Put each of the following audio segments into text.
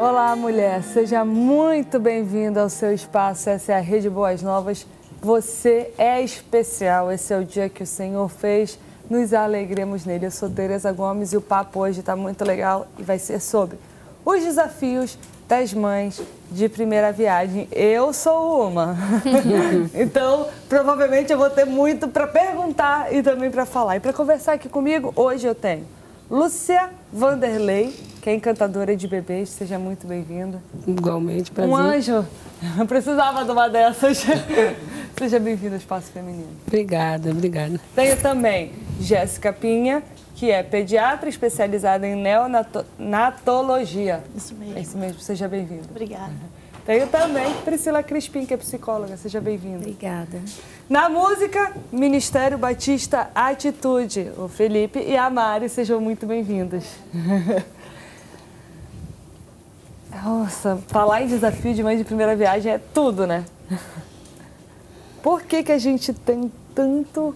Olá, mulher. Seja muito bem-vinda ao seu espaço. Essa é a Rede Boas Novas. Você é especial. Esse é o dia que o Senhor fez. Nos alegremos nele. Eu sou Tereza Gomes e o papo hoje está muito legal e vai ser sobre os desafios das mães de primeira viagem. Eu sou uma. então, provavelmente eu vou ter muito para perguntar e também para falar. E para conversar aqui comigo, hoje eu tenho Lúcia Vanderlei, que é encantadora de bebês. Seja muito bem-vinda. Igualmente, prazer. Um anjo. Eu precisava de uma dessas. Seja bem-vinda ao Espaço Feminino. Obrigada, obrigada. Tenho também Jéssica Pinha, que é pediatra especializada em neonatologia. Isso mesmo. É isso mesmo, seja bem-vinda. Obrigada. Tenho também Priscila Crispim, que é psicóloga. Seja bem-vinda. Obrigada. Na música, Ministério Batista Atitude. O Felipe e a Mari, sejam muito bem-vindas. Nossa, falar em desafio de mãe de primeira viagem é tudo, né? Por que, que a gente tem tanto.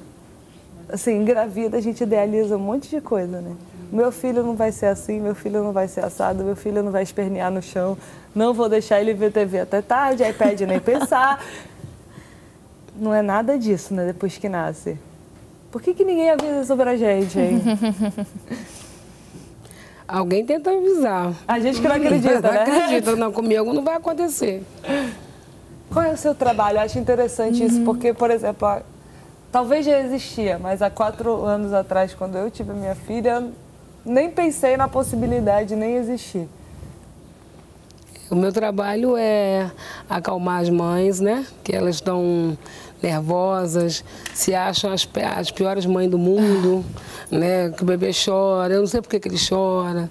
Assim, engravida, a gente idealiza um monte de coisa, né? Meu filho não vai ser assim, meu filho não vai ser assado, meu filho não vai espernear no chão, não vou deixar ele ver TV até tarde, iPad nem pensar. Não é nada disso, né? Depois que nasce. Por que, que ninguém avisa sobre a gente, hein? Alguém tenta avisar. A gente que não acredita, não né? acredita, não, comigo não vai acontecer. Qual é o seu trabalho? Eu acho interessante isso, porque, por exemplo, a- talvez já existia, mas há quatro anos atrás, quando eu tive a minha filha, nem pensei na possibilidade, nem existir. O meu trabalho é acalmar as mães, né? Que elas estão nervosas, se acham as, as piores mães do mundo, né? Que o bebê chora, eu não sei por que, que ele chora.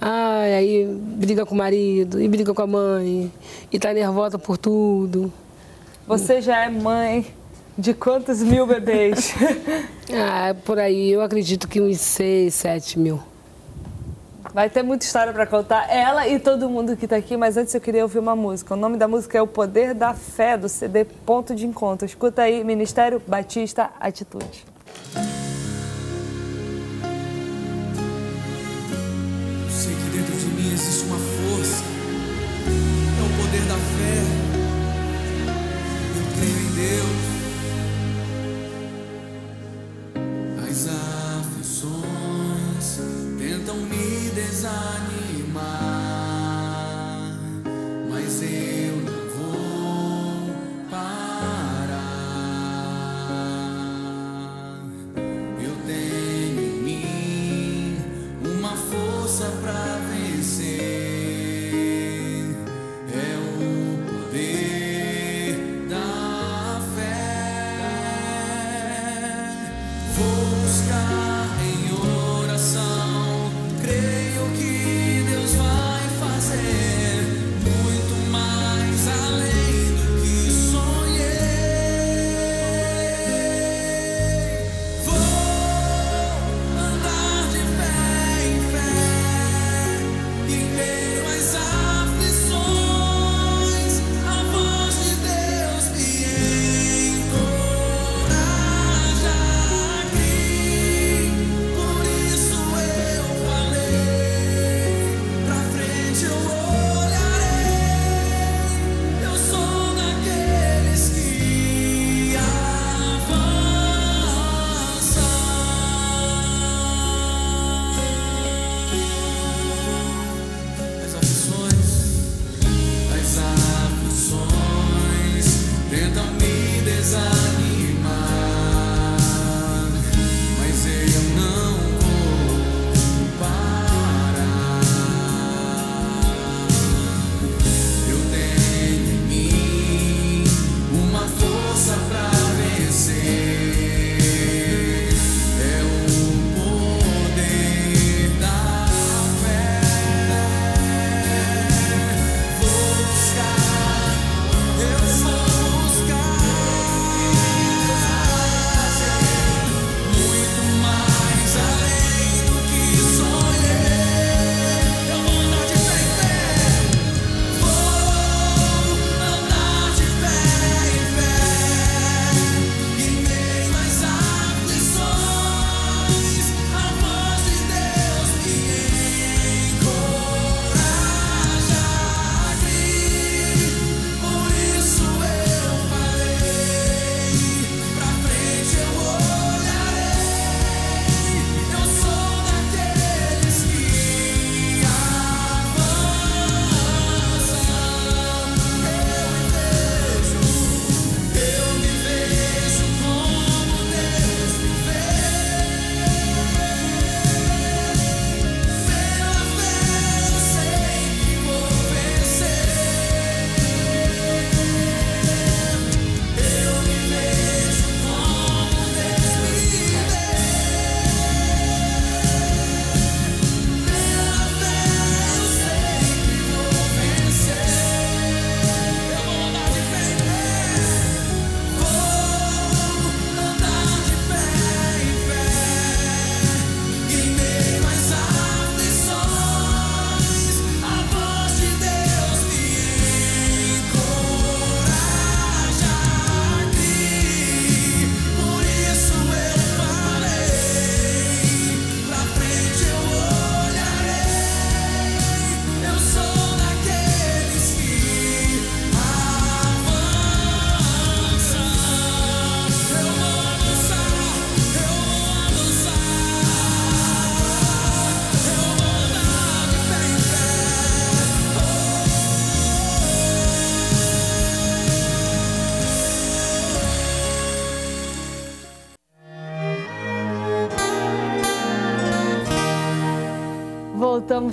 Ai, aí briga com o marido, e briga com a mãe, e tá nervosa por tudo. Você já é mãe de quantos mil bebês? Ah, por aí, eu acredito que uns 6, 7 mil. Vai ter muita história para contar, ela e todo mundo que está aqui, mas antes eu queria ouvir uma música. O nome da música é O Poder da Fé, do CD Ponto de Encontro. Escuta aí, Ministério Batista Atitude. Me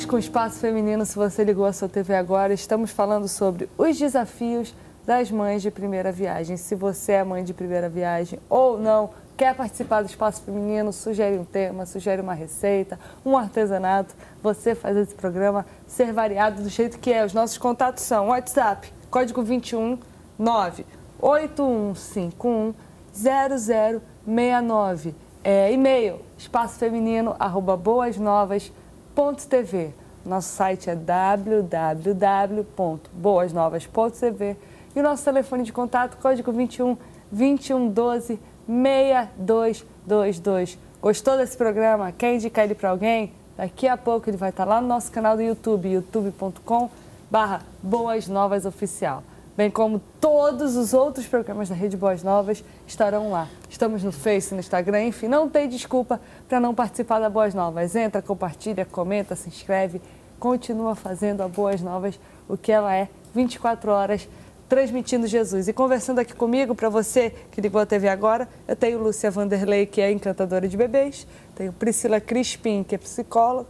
voltamos com o Espaço Feminino. Se você ligou a sua TV agora, estamos falando sobre os desafios das mães de primeira viagem. Se você é mãe de primeira viagem ou não, quer participar do Espaço Feminino, sugere um tema, sugere uma receita, um artesanato, você faz esse programa ser variado do jeito que é. Os nossos contatos são WhatsApp, código 21 98151 0069. É, e-mail, espaçofeminino, arroba boasnovas.tv. Nosso site é www.boasnovas.tv e o nosso telefone de contato, código 21 2112 6222. Gostou desse programa? Quer indicar ele para alguém? Daqui a pouco ele vai estar lá no nosso canal do YouTube, youtube.com barra Boas Novas Oficial. Bem como todos os outros programas da Rede Boas Novas estarão lá. Estamos no Face, no Instagram, enfim, não tem desculpa para não participar da Boas Novas. Entra, compartilha, comenta, se inscreve, continua fazendo a Boas Novas o que ela é 24 horas transmitindo Jesus. E conversando aqui comigo, para você que ligou a TV agora, eu tenho Lúcia Vanderlei, que é encantadora de bebês, tenho Priscila Crispim, que é psicóloga,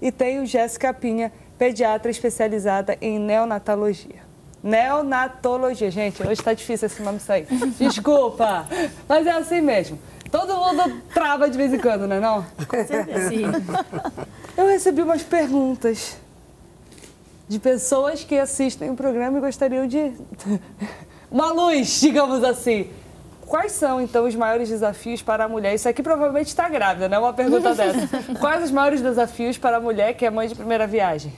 e tenho Jéssica Pinha, pediatra especializada em neonatologia. Neonatologia, gente, hoje está difícil esse nome sair. Desculpa, mas é assim mesmo. Todo mundo trava de vez em quando, não é não? Com certeza. Sim. Eu recebi umas perguntas de pessoas que assistem o programa e gostariam de uma luz, digamos assim. Quais são, então, os maiores desafios para a mulher? Isso aqui provavelmente está grávida, não é uma pergunta dessa. Quais os maiores desafios para a mulher que é mãe de primeira viagem?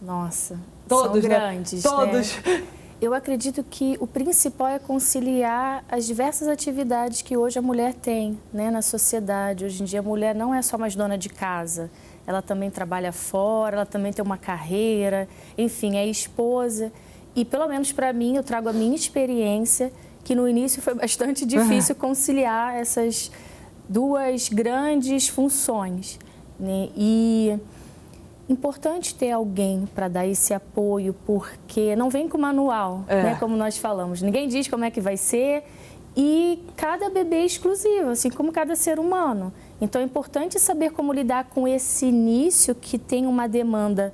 Nossa, Todos, são né? grandes. Todos. né? Eu acredito que o principal é conciliar as diversas atividades que hoje a mulher tem né, na sociedade. Hoje em dia a mulher não é só mais dona de casa, ela também trabalha fora, ela também tem uma carreira, enfim, é esposa. E pelo menos para mim, eu trago a minha experiência, que no início foi bastante difícil conciliar essas duas grandes funções. Né? E importante ter alguém para dar esse apoio, porque não vem com manual, É. né, como nós falamos. Ninguém diz como é que vai ser e cada bebê é exclusivo, assim como cada ser humano. Então é importante saber como lidar com esse início que tem uma demanda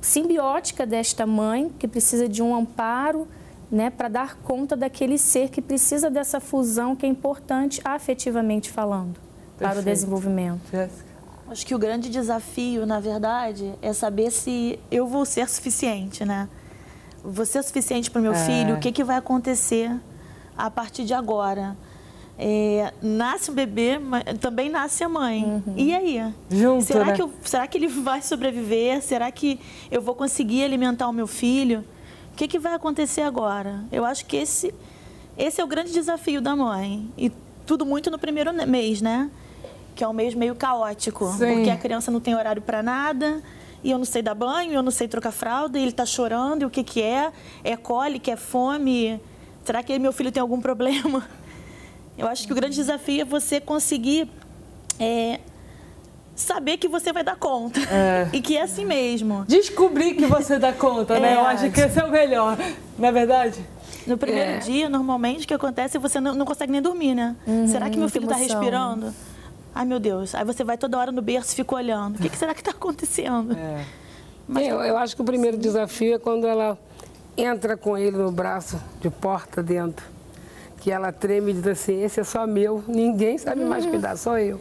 simbiótica desta mãe, que precisa de um amparo, né, para dar conta daquele ser que precisa dessa fusão que é importante afetivamente falando para o Perfeito. desenvolvimento. Jéssica. Acho que o grande desafio, na verdade, é saber se eu vou ser suficiente, né? Vou ser suficiente para o meu É. filho? O que, que vai acontecer a partir de agora? É, nasce um bebê, mas também nasce a mãe. E aí? Junto, será, né? que eu- será que ele vai sobreviver? Será que eu vou conseguir alimentar o meu filho? O que, que vai acontecer agora? Eu acho que esse, esse é o grande desafio da mãe. E tudo muito no primeiro mês, né? Que é um mês meio caótico. Sim. Porque a criança não tem horário para nada. E eu não sei dar banho, eu não sei trocar fralda, e ele está chorando, e o que, que é? É cólica, é fome? Será que meu filho tem algum problema? Eu acho que o grande desafio é você conseguir é, saber que você vai dar conta. E que é assim mesmo. Descobrir que você dá conta, né? É. Eu acho que esse é o melhor, não é verdade? No primeiro É. dia, normalmente, o que acontece é você não, não consegue nem dormir, né? será que meu filho está emoção. respirando? Ai, meu Deus. Aí você vai toda hora no berço e fica olhando. O que, que será que está acontecendo? É. Eu, eu acho que o primeiro desafio é quando ela entra com ele no braço de porta dentro. Que ela treme e diz assim, esse é só meu, ninguém sabe mais cuidar, só eu.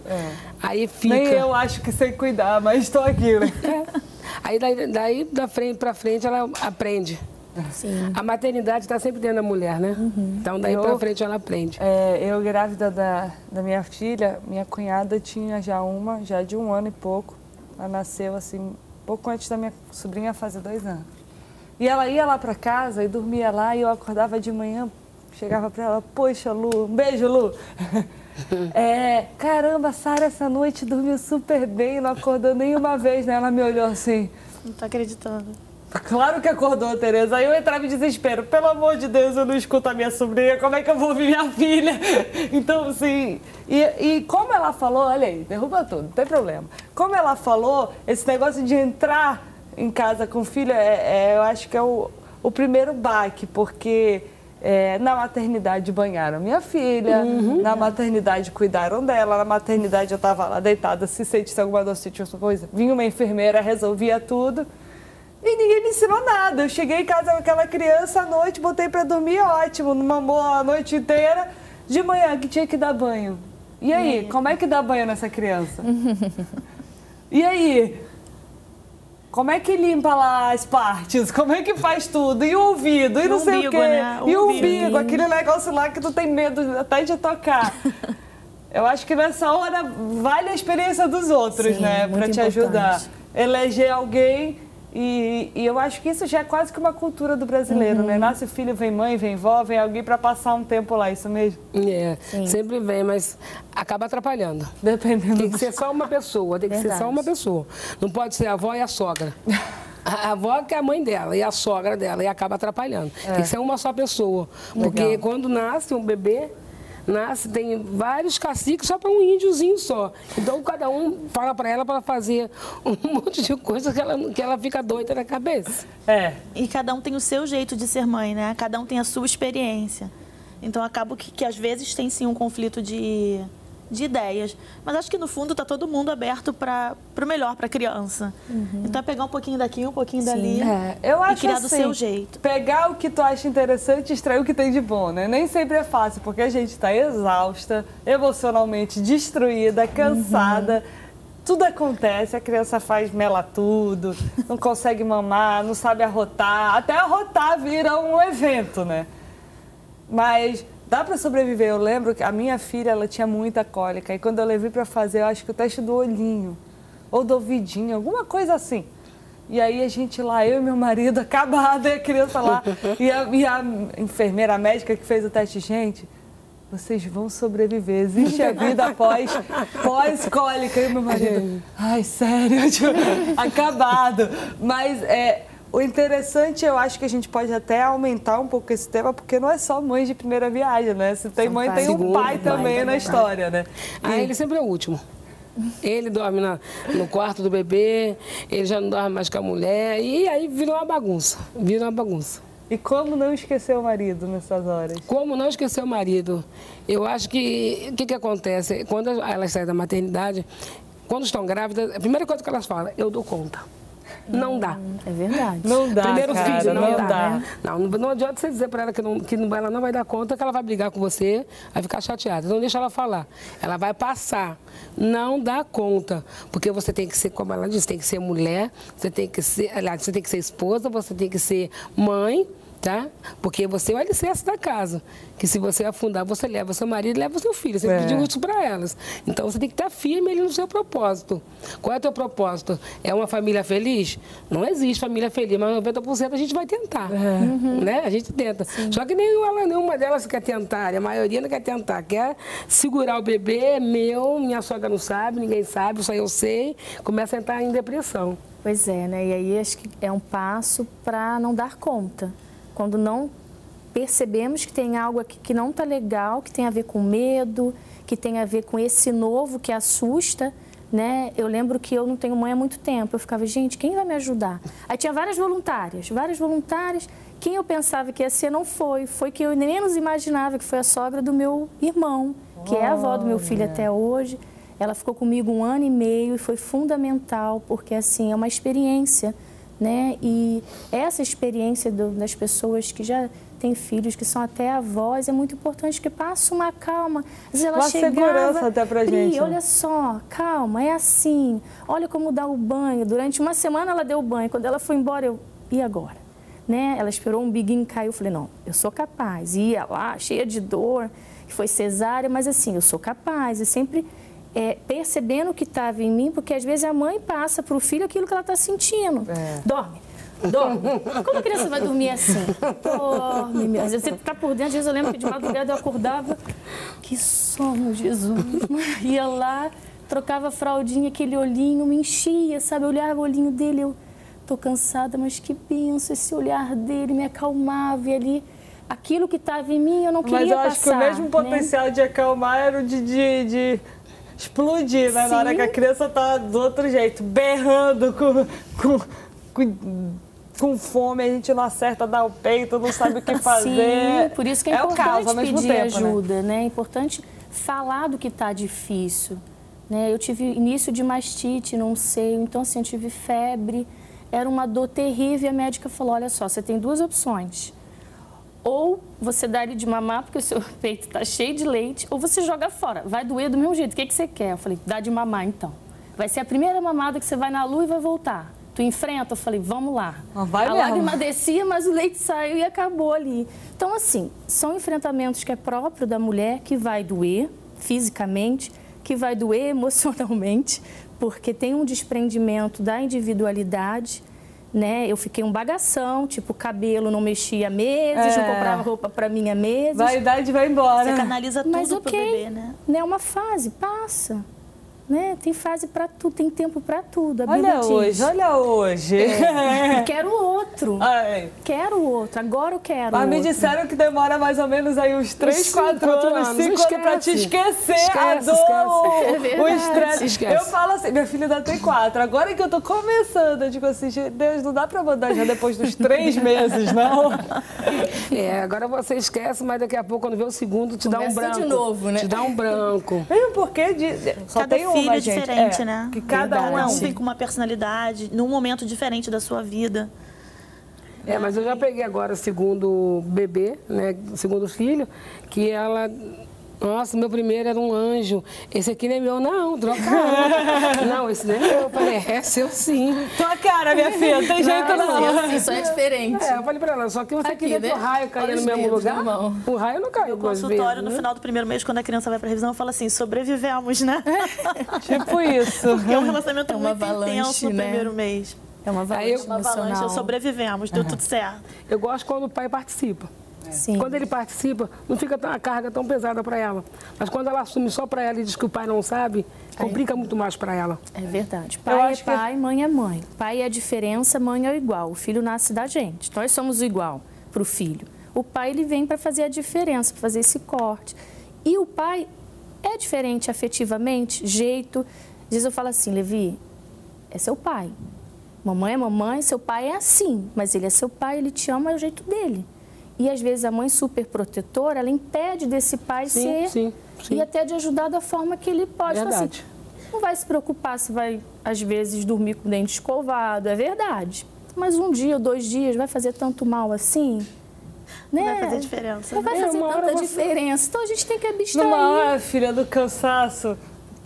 Aí fica. Nem eu acho que sei cuidar, mas estou aqui, né? Aí daí, daí da frente para frente ela aprende. Sim. A maternidade está sempre dentro da mulher, né? Então daí para frente ela aprende. É, eu grávida da, da minha filha, minha cunhada tinha já uma, já de um ano e pouco. Ela nasceu assim, pouco antes da minha sobrinha fazer dois anos. E ela ia lá para casa e dormia lá e eu acordava de manhã, chegava para ela, poxa Lu, um beijo Lu. É, caramba, Sara essa noite dormiu super bem, não acordou nenhuma vez, né? Ela me olhou assim, Não tô acreditando. Claro que acordou, Tereza. Aí eu entrava em desespero. Pelo amor de Deus, eu não escuto a minha sobrinha. Como é que eu vou ouvir minha filha? Então, assim. E, e como ela falou, olha aí, derruba tudo, não tem problema. Como ela falou, esse negócio de entrar em casa com filho, é, é, eu acho que é o, o primeiro baque, porque É, na maternidade banharam minha filha, Uhum. na maternidade cuidaram dela, na maternidade eu estava lá deitada, se sentisse alguma sentia alguma coisa, vinha uma enfermeira, resolvia tudo. E ninguém me ensinou nada. Eu cheguei em casa com aquela criança à noite, botei para dormir, ótimo, mamou a noite inteira. De manhã que tinha que dar banho. E aí, como é que dá banho nessa criança? e aí? Como é que limpa lá as partes? Como é que faz tudo? E o ouvido? E, não sei o quê. né? E o umbigo. aquele negócio lá que tu tem medo até de tocar. Eu acho que nessa hora vale a experiência dos outros, Sim, né? Pra te ajudar. importante. Eleger alguém. E, e eu acho que isso já é quase que uma cultura do brasileiro, Uhum. né? Nasce filho, vem mãe, vem vó, vem alguém pra passar um tempo lá, isso mesmo? É, sempre vem, mas acaba atrapalhando. Dependendo Tem que ser só uma pessoa, tem que ser Verdade. só uma pessoa. Não pode ser a avó e a sogra. A avó que é a mãe dela e a sogra dela e acaba atrapalhando. Tem que ser uma só pessoa. Porque Legal. quando nasce um bebê, nasce, tem vários caciques só para um índiozinho só. Então cada um fala para ela para fazer um monte de coisa que ela, que ela fica doida na cabeça. É. E cada um tem o seu jeito de ser mãe, né? Cada um tem a sua experiência. Então acaba que, que às vezes tem sim um conflito de, de ideias. Mas acho que no fundo tá todo mundo aberto para o melhor para a criança. Então é pegar um pouquinho daqui, um pouquinho dali. É, eu e acho criar assim, do seu jeito. Pegar o que tu acha interessante e extrair o que tem de bom, né? Nem sempre é fácil, porque a gente está exausta, emocionalmente destruída, cansada. Tudo acontece, a criança faz mela tudo, não consegue mamar, não sabe arrotar. Até arrotar vira um evento, né? Mas dá para sobreviver. Eu lembro que a minha filha, ela tinha muita cólica. E quando eu levei para fazer, eu acho que o teste do olhinho, ou do ouvidinho, alguma coisa assim. E aí a gente lá, eu e meu marido, acabada, e a criança lá. E a, e a enfermeira, a médica que fez o teste, gente, vocês vão sobreviver. Existe a vida após pós-cólica. E meu marido, ai, sério, tipo, acabado. Mas é, o interessante, eu acho que a gente pode até aumentar um pouco esse tema, porque não é só mãe de primeira viagem, né? Se tem São mãe, tem um pai pai também na também. história, né? Ah, ele sempre é o último. Ele dorme na- no quarto do bebê, ele já não dorme mais com a mulher, e aí vira uma bagunça. Vira uma bagunça. E como não esquecer o marido nessas horas? Como não esquecer o marido? Eu acho que o que, que acontece? Quando elas saem da maternidade, quando estão grávidas, a primeira coisa que elas falam, eu dou conta. Não dá. É verdade. Não dá, Primeiro cara, filho, não, não dá. dá. Não, não, não adianta você dizer para ela que, não, que não- ela não vai dar conta, que ela vai brigar com você, vai ficar chateada. Então deixa ela falar. Ela vai passar. Não dá conta. Porque você tem que ser, como ela disse, tem que ser mulher, você tem que ser, aliás, você tem que ser esposa, você tem que ser mãe. Tá? Porque você é o alicerce da casa. Que se você afundar, você leva seu marido e leva seu filho. Você É. digo isso para elas. Então você tem que estar firme ali no seu propósito. Qual é o teu propósito? É uma família feliz? Não existe família feliz, mas 90% a gente vai tentar. Né? A gente tenta. Só que nenhuma, nenhuma delas quer tentar, a maioria não quer tentar. Quer segurar o bebê, é meu, minha sogra não sabe, ninguém sabe, só eu sei. Começa a entrar em depressão. Pois é, né? E aí acho que é um passo para não dar conta. Quando não percebemos que tem algo aqui que não está legal, que tem a ver com medo, que tem a ver com esse novo que assusta, né? Eu lembro que eu não tenho mãe há muito tempo. Eu ficava, gente, quem vai me ajudar? Aí tinha várias voluntárias, várias voluntárias. Quem eu pensava que ia ser não foi. Foi que eu menos imaginava, que foi a sogra do meu irmão, que é a avó do meu filho até hoje. Ela ficou comigo um ano e meio e foi fundamental, porque assim, é uma experiência, né? E essa experiência do- das pessoas que já têm filhos, que são até avós, é muito importante, que passa uma calma. Às vezes ela Uma chegava, segurança até pra "Pri, gente, né?" olha só, calma, é assim. Olha como dá o banho. Durante uma semana ela deu o banho. Quando ela foi embora, eu, e agora? Né? Ela esperou um biguinho cair. Eu falei, não, eu sou capaz. Ia lá, cheia de dor, que foi cesárea, mas assim, eu sou capaz. E sempre é, percebendo o que estava em mim, porque às vezes a mãe passa para o filho aquilo que ela está sentindo. Dorme. Dorme. Como a criança vai dormir assim? Dorme, meu. Às vezes você está por dentro, às vezes eu lembro que de madrugada eu acordava. Que sono, Jesus. Ia lá, trocava a fraldinha, aquele olhinho me enchia, sabe? Eu olhava o olhinho dele, eu tô cansada, mas que benção esse olhar dele, me acalmava e ali. Aquilo que estava em mim, eu não queria Mas eu acho que o passar, mesmo né? potencial de acalmar era o de, de, de explodir, né? Na hora Sim. que a criança tá do outro jeito, berrando, com, com, com com fome, a gente não acerta dar o peito, não sabe o que fazer. Sim, por isso que é, é importante o caos, ao mesmo pedir tempo, né? ajuda, né? É importante falar do que está difícil. Né? Eu tive início de mastite num seio, então assim, eu tive febre, era uma dor terrível e a médica falou, olha só, você tem duas opções. Ou você dá ele de mamar porque o seu peito está cheio de leite, ou você joga fora. Vai doer do mesmo jeito. O que, que você quer? Eu falei, dá de mamar então. Vai ser a primeira mamada que você vai na lua e vai voltar. Tu enfrenta? Eu falei, vamos lá. Ah, vai a mesmo. lágrima descia, mas o leite saiu e acabou ali. Então, assim, são enfrentamentos que é próprio da mulher, que vai doer fisicamente, que vai doer emocionalmente, porque tem um desprendimento da individualidade né? Eu fiquei um bagação, tipo, cabelo não mexia meses, É. não comprava roupa pra mim há meses. Vaidade vai embora. Você canaliza tudo Mas pro ok, bebê, né? É uma fase, passa. Né? Tem fase pra tudo, tem tempo pra tudo. A Olha diz. hoje, olha hoje. E quero outro. Ai. Quero outro. Agora eu quero Mas me outro. disseram que demora mais ou menos aí uns 3, cinco, 4 quatro anos, anos. 5 anos pra te Esquece. esquecer a Esquece, dor, esquece. É o estresse. Esquece. Eu falo assim, minha filha ainda tem 4, agora que eu tô começando, eu digo assim, "Gente, Deus, não dá pra mandar já depois dos 3 meses, não? É, agora você esquece, mas daqui a pouco, quando vê o segundo, te dá um Começa branco. de novo, né? Te dá um branco. Mesmo porque de, só cada tem uma, filho é gente. diferente, É, né? Que cada um é um. vem com uma personalidade, num momento diferente da sua vida. É, mas eu já peguei agora o segundo bebê, né? O segundo filho, que ela. Nossa, meu primeiro era um anjo. Esse aqui não é meu, não, trocaram. não, esse não é meu. Eu falei, é seu sim. Tua cara, minha filha, tem jeito não. Assim, Isso é diferente. É, eu falei pra ela, só que você Aqui, queria né? que o raio caia no mesmo lugar. O raio não caiu No duas vezes. consultório, no né? final do primeiro mês, quando a criança vai pra revisão, eu falo assim, sobrevivemos, né? Tipo isso. Porque é um relacionamento É uma muito avalanche, intenso no né? primeiro mês. É uma Aí avalanche eu- Uma avalanche, emocional. sobrevivemos, deu tudo certo. Eu gosto quando o pai participa. Sim. Quando ele participa, não fica tão- a carga tão pesada para ela. Mas quando ela assume só para ela e diz que o pai não sabe, complica muito mais para ela. É verdade. Eu Pai é que- pai, mãe é mãe. Pai é a diferença, mãe é o igual. O filho nasce da gente. Nós somos o igual para o filho. O pai ele vem para fazer a diferença, para fazer esse corte. E o pai é diferente afetivamente, jeito. Às vezes eu falo assim, Levi, é seu pai. Mamãe é mamãe, seu pai é assim, mas ele é seu pai, ele te ama é o jeito dele. E às vezes a mãe super protetora, ela impede desse pai Sim, ser sim, sim. e até de ajudar da forma que ele pode. Então, assim, Verdade. não vai se preocupar se vai, às vezes, dormir com o dente escovado, é verdade. Mas um dia ou dois dias vai fazer tanto mal assim? Né? Vai fazer diferença. Não vai É, fazer hora tanta você- diferença. Então a gente tem que abstrair. Numa hora, filha, do cansaço,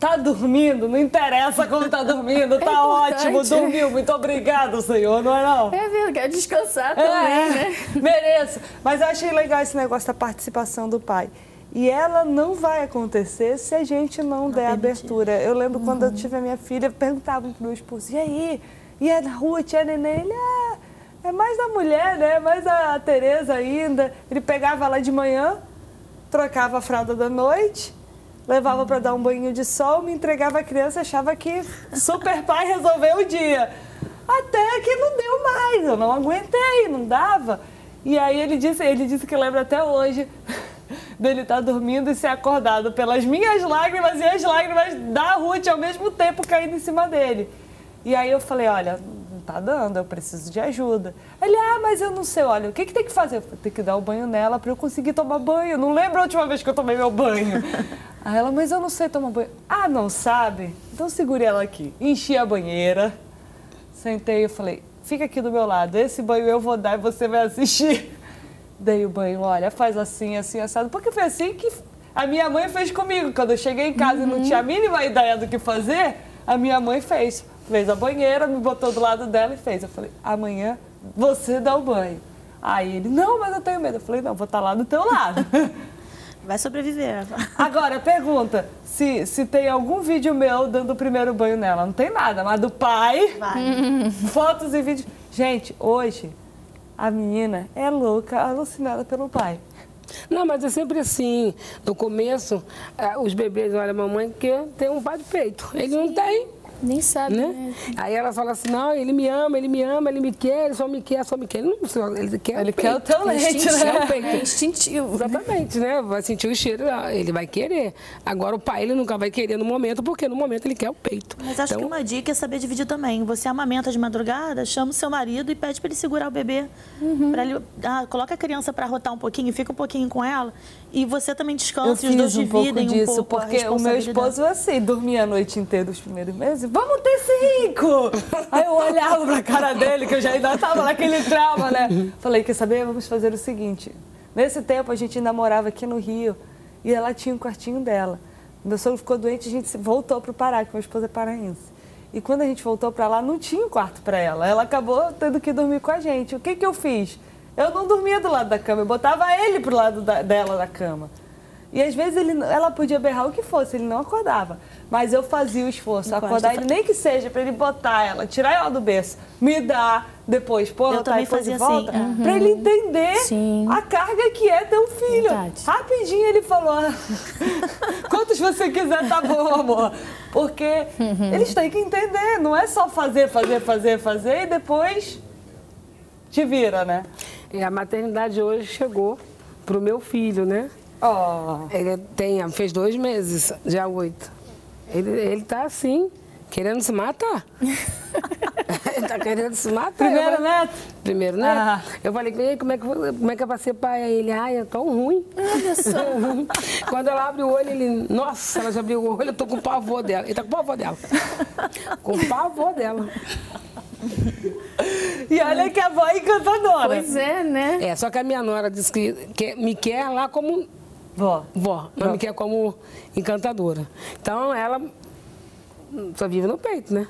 tá dormindo, não interessa como tá dormindo, tá importante. ótimo, dormiu, muito obrigado, senhor, não é não? É verdade, quer descansar também, É, né? mereço. Mas eu achei legal esse negócio da participação do pai. E ela não vai acontecer se a gente não, der abertura. Eu lembro quando eu tive a minha filha, perguntavam pro meu esposo, e aí? E a Ruth, e a neném? Ele, ah, é mais a mulher, né? Mais a Tereza ainda. Ele pegava lá de manhã, trocava a fralda da noite, levava para dar um banho de sol, me entregava a criança, achava que super pai resolveu o dia. Até que não deu mais, eu não aguentei, não dava. E aí ele disse, ele disse que lembra até hoje dele estar dormindo e ser acordado pelas minhas lágrimas e as lágrimas da Ruth ao mesmo tempo caindo em cima dele. E aí eu falei, olha, não tá dando, eu preciso de ajuda. Ele, ah, mas eu não sei, olha, o que, que tem que fazer? Tem que dar o banho nela para eu conseguir tomar banho. Não lembro a última vez que eu tomei meu banho. aí ela, mas eu não sei tomar banho. Ah, não sabe? Então segure ela aqui. Enchi a banheira, sentei e falei, fica aqui do meu lado, esse banho eu vou dar e você vai assistir. Dei o banho, olha, faz assim, assim, assado. Porque foi assim que a minha mãe fez comigo. Quando eu cheguei em casa e não tinha a mínima ideia do que fazer, a minha mãe fez. Fez a banheira, me botou do lado dela e fez. Eu falei, amanhã você dá o banho. Aí ele, não, mas eu tenho medo. Eu falei, não, vou estar lá do teu lado. Vai sobreviver. Agora, pergunta, se, se tem algum vídeo meu dando o primeiro banho nela. Não tem nada, mas do pai, Vai. fotos e vídeos. Gente, hoje, a menina é louca, alucinada pelo pai. Não, mas é sempre assim. No começo, ah, os bebês olham a mamãe que tem um pai de peito. Ele não tem. Nem sabe, né? né? Aí ela fala assim, não, ele me ama, ele me ama, ele me quer, ele só me quer, só me quer. Ele, não, ele quer Ele o quer o peito. teu leite, né? é o peito. É instintivo. Exatamente, né? Vai sentir o cheiro, ah, ele vai querer. Agora o pai ele nunca vai querer no momento, porque no momento ele quer o peito. Mas acho que Então, uma dica é saber dividir também. Você amamenta de madrugada, chama o seu marido e pede para ele segurar o bebê. Pra ele, ah, coloca a criança para rotar um pouquinho, fica um pouquinho com ela. E você também Eu descansa e os dois um pouco dividem um disso, pouco a porque o meu esposo, assim, dormia a noite inteira os primeiros meses. Vamos ter cinco! Aí eu olhava pra cara dele, que eu já ainda tava naquele trauma, né? Falei, quer saber? Vamos fazer o seguinte. Nesse tempo, a gente ainda morava aqui no Rio e ela tinha um quartinho dela. Meu sogro ficou doente, a gente voltou pro Pará, que meu esposo é paraense. E quando a gente voltou pra lá, não tinha um quarto pra ela. Ela acabou tendo que dormir com a gente. O que que eu fiz? Eu não dormia do lado da cama, eu botava ele pro lado da- dela da cama. E às vezes ele, ela podia berrar o que fosse, ele não acordava. Mas eu fazia o esforço, acordar ele, nem que seja, pra ele botar ela, tirar ela do berço, me dar, depois pôr Eu tá, também e de fazia volta, assim, pra ele entender Sim. a carga que é ter um filho. Verdade. Rapidinho ele falou, "Ah, quantos você quiser, tá bom, amor. Porque eles têm que entender, não é só fazer, fazer, fazer, fazer e depois te vira, né? É, a maternidade hoje chegou pro meu filho, né? Ó. Ele tem, fez dois meses, dia 8. Ele, ele tá assim, querendo se matar. ele tá querendo se matar. Primeiro Eu falei- neto? Primeiro neto. Ah. Eu falei, "E como é, que, eu- como é que vai ser pai? Ele, ai, é tão ruim. Olha só. Quando ela abre o olho, ele, nossa, ela já abriu o olho, eu tô com pavor dela. Ele tá com pavor dela. Com pavor dela. E olha que a avó é encantadora. Pois é, né? É, só que a minha nora disse que, que me quer lá como Vó. vó, não me quer como encantadora. Então ela só vive no peito, né?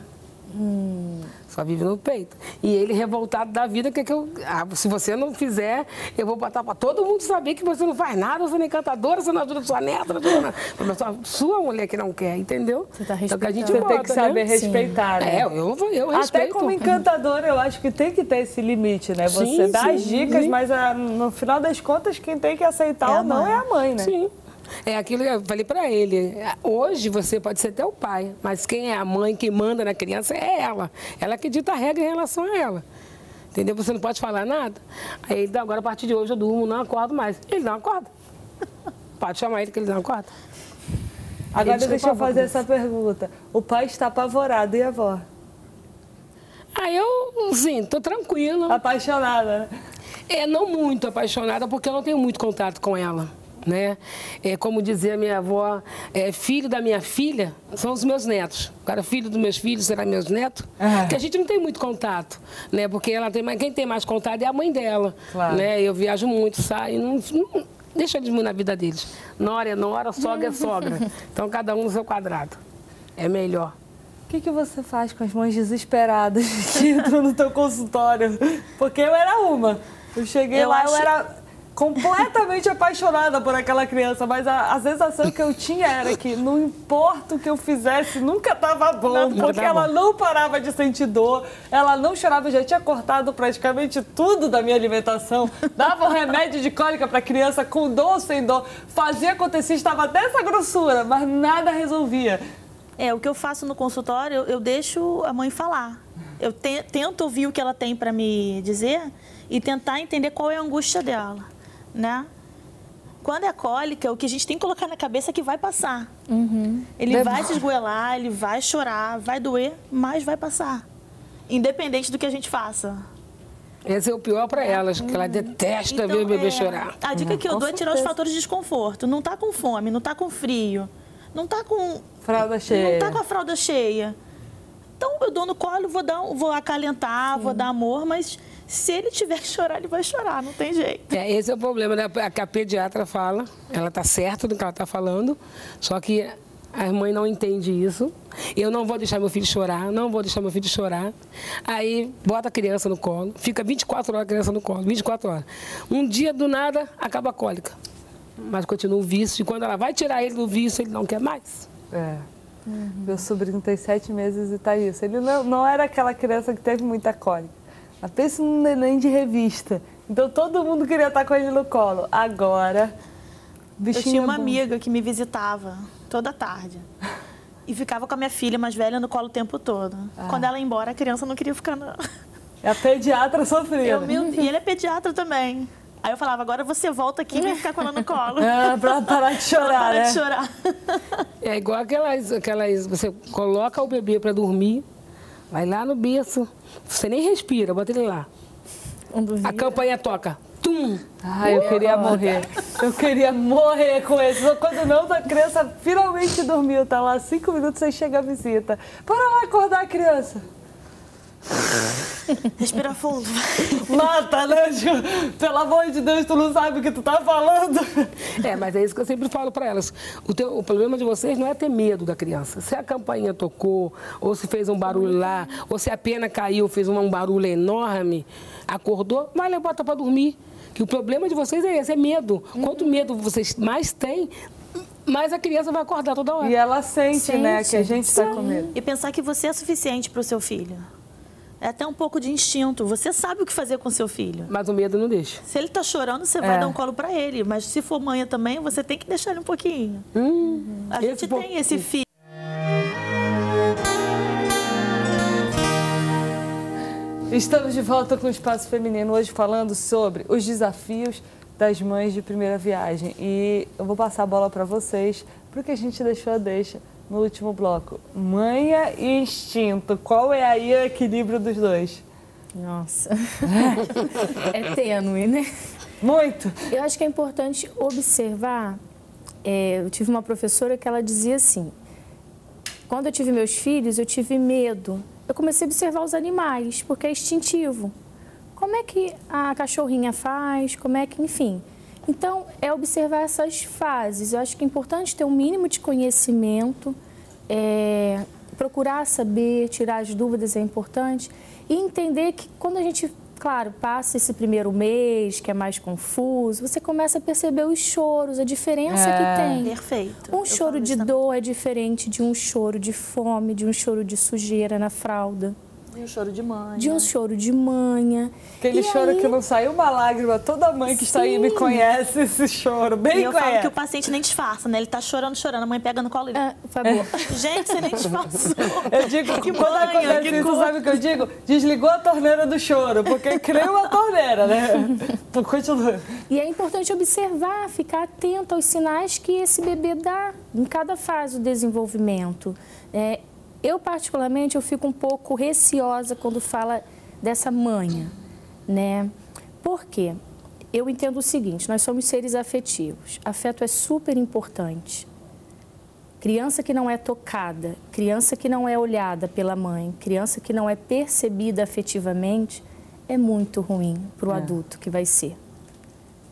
Só vive no peito. E ele revoltado da vida, que, que eu. ah, se você não fizer, eu vou botar pra todo mundo saber que você não faz nada, você não é encantadora, você não ajuda sua neta, não ajuda sua, sua mulher que não quer, entendeu? Você tá Então, que a gente Você bota, tem que saber né? respeitar, né? É, eu, eu Até respeito. como encantadora, eu acho que tem que ter esse limite, né? Você Sim, dá as sim, dicas, sim. mas ah, no final das contas, quem tem que aceitar É ou não mãe. é a mãe, né? Sim. É aquilo que eu falei pra ele. Hoje você pode ser até o pai, mas quem é a mãe, quem manda na criança é ela. Ela que dita a regra em relação a ela. Entendeu? Você não pode falar nada. Aí ele, agora a partir de hoje eu durmo, não acordo mais. Ele não acorda. Pode chamar ele que ele não acorda. Agora Eles deixa eu fazer essa pergunta. O pai está apavorado e a avó? Aí eu, sim, tô tranquila. Apaixonada, né? É, não muito apaixonada, porque eu não tenho muito contato com ela. Né? É, como dizia minha avó, é, filho da minha filha são os meus netos. Agora, filho dos meus filhos será meus netos. Ah. Porque a gente não tem muito contato, né? Porque ela tem mais, quem tem mais contato é a mãe dela. Claro. Né? Eu viajo muito, saio, não, não deixa de muito na vida deles. Nora é nora, sogra é sogra. Então, cada um no seu quadrado. É melhor. O que, que você faz com as mães desesperadas que entram no teu consultório? Porque eu era uma. Eu cheguei Eu lá, acho- eu era completamente apaixonada por aquela criança, mas a, a sensação que eu tinha era que não importa o que eu fizesse, nunca estava bom, porque ela bom. não parava de sentir dor, ela não chorava, eu já tinha cortado praticamente tudo da minha alimentação, dava um remédio de cólica para criança com dor ou sem dor, fazia acontecer, estava dessa grossura, mas nada resolvia. É, o que eu faço no consultório, eu, eu deixo a mãe falar. Eu te- tento ouvir o que ela tem para me dizer e tentar entender qual é a angústia dela, né? Quando é cólica, o que a gente tem que colocar na cabeça é que vai passar. Ele Demora. vai se esgoelar, ele vai chorar, vai doer, mas vai passar. Independente do que a gente faça. Esse é o pior para elas, que ela detesta ver o bebê é, chorar. A dica que eu com dou é tirar os fatores de desconforto. Não tá com fome, não tá com frio, não tá com Fralda cheia. não tá com a fralda cheia. Então eu dou no colo, vou dar, um- vou acalentar, vou dar amor, mas se ele tiver que chorar, ele vai chorar, não tem jeito. É, esse é o problema né? A- que a pediatra fala. Ela está certa do que ela está falando, só que a mãe não entende isso. Eu não vou deixar meu filho chorar, não vou deixar meu filho chorar. Aí bota a criança no colo, fica 24 horas a criança no colo, 24 horas. Um dia do nada acaba a cólica. Mas continua o vício, e quando ela vai tirar ele do vício, ele não quer mais. É. Meu sobrinho tem sete meses e tá isso. Ele não, não era aquela criança que teve muita cólica. Mas pensa num neném de revista. Então todo mundo queria estar com ele no colo. Agora, o Eu bichinho tinha é uma amiga que me visitava toda tarde. e ficava com a minha filha mais velha no colo o tempo todo. Ah. Quando ela ia embora, a criança não queria ficar. Não. É a pediatra sofrida. Eu, meu, e ele é pediatra também. Aí eu falava, agora você volta aqui e vem ficar com ela no colo. É, pra parar de chorar, Para né? de chorar. É igual aquelas, aquelas. Você coloca o bebê para dormir, vai lá no berço, você nem respira, bota ele lá. A campanha toca. Tum! Ai, eu queria morrer. Eu queria morrer com isso. Quando não, a criança finalmente dormiu, tá lá cinco minutos sem chegar a visita. Para lá acordar a criança. Respira fundo. Mata, né? Pelo amor de Deus, tu não sabe o que tu tá falando. É, mas é isso que eu sempre falo para elas. O, teu- o problema de vocês não é ter medo da criança. Se a campainha tocou, ou se fez um barulho lá, ou se a pena caiu, fez um, um barulho enorme, acordou, vai lá e bota para dormir. Que o problema de vocês é esse, é medo. Quanto medo vocês mais têm, mais a criança vai acordar toda hora. E ela sente, né, que a gente tá com medo. E pensar que você é suficiente para o seu filho. É até um pouco de instinto. Você sabe o que fazer com seu filho. Mas o medo não deixa. Se ele tá chorando, você vai É. dar um colo para ele. Mas se for manhã também, você tem que deixar ele um pouquinho. a esse gente tem esse filho. Estamos de volta com o Espaço Feminino, hoje falando sobre os desafios das mães de primeira viagem. E eu vou passar a bola para vocês, porque a gente deixou a deixa no último bloco. Manha e instinto, qual é aí o equilíbrio dos dois? Nossa. é tênue, né? Muito! Eu acho que é importante observar. é, eu tive uma professora que ela dizia assim: quando eu tive meus filhos, eu tive medo. Eu comecei a observar os animais, porque é instintivo. Como é que a cachorrinha faz? Como é que, enfim. Então, é observar essas fases. Eu acho que é importante ter um mínimo de conhecimento, é, procurar saber, tirar as dúvidas é importante e entender que quando a gente, claro, passa esse primeiro mês, que é mais confuso, você começa a perceber os choros, a diferença É. que tem. Perfeito. Um Eu choro de também. dor é diferente de um choro de fome, de um choro de sujeira na fralda, E o choro de mãe. de um choro de manha. Aquele E choro aí- que não saiu uma lágrima, toda mãe que está aí me Sim. conhece esse choro, bem E eu falo conhece. que o paciente nem disfarça, né? Ele tá chorando, chorando. A mãe pega no colo e... Ah, por favor. Gente, você nem disfarçou. Eu digo, Que quando manha, acontece que isso, cor. sabe o que eu digo? Desligou a torneira do choro, porque criou uma torneira, né? Continua. E é importante observar, ficar atento aos sinais que esse bebê dá em cada fase do desenvolvimento. É, eu, particularmente, eu fico um pouco receosa quando fala dessa manha, né? Por quê? Eu entendo o seguinte, nós somos seres afetivos. Afeto é super importante. Criança que não é tocada, criança que não é olhada pela mãe, criança que não é percebida afetivamente, é muito ruim para o adulto que vai ser.